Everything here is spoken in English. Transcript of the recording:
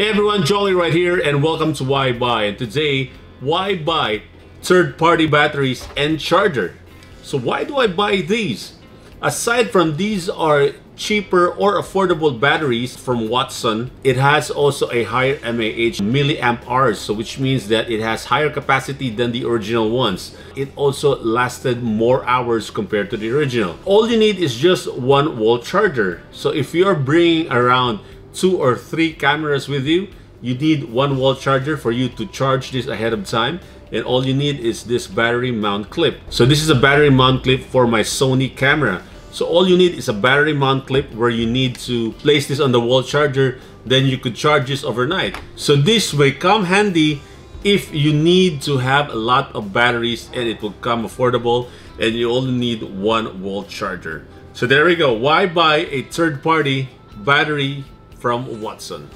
Hey everyone, Jong Uy right here and welcome to Why Buy. And today, why buy third-party batteries and charger? So why do I buy these? Aside from these are cheaper or affordable batteries from Watson, it has also a higher mAh milliamp hours, so which means that it has higher capacity than the original ones. It also lasted more hours compared to the original. All you need is just one wall charger. So if you're bringing around two or three cameras with you, you need one wall charger for you to charge this ahead of time and all you need is this battery mount clip. So this is a battery mount clip for my Sony camera. So all you need is a battery mount clip where you need to place this on the wall charger then you could charge this overnight. So this may come handy if you need to have a lot of batteries and it will come affordable and you only need one wall charger. So there we go. Why buy a third party battery from Watson.